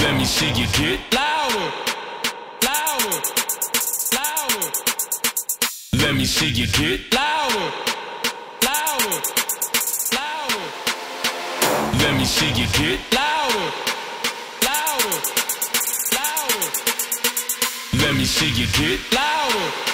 Let me see you get louder, louder, louder, Let me see you get louder, louder, louder, Let me see you get louder, louder, louder, Let me see you get louder,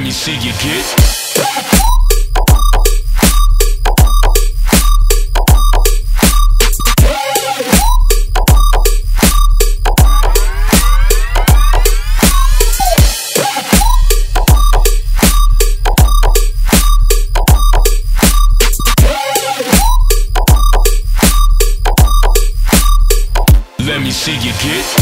let me see you get. Let me see you get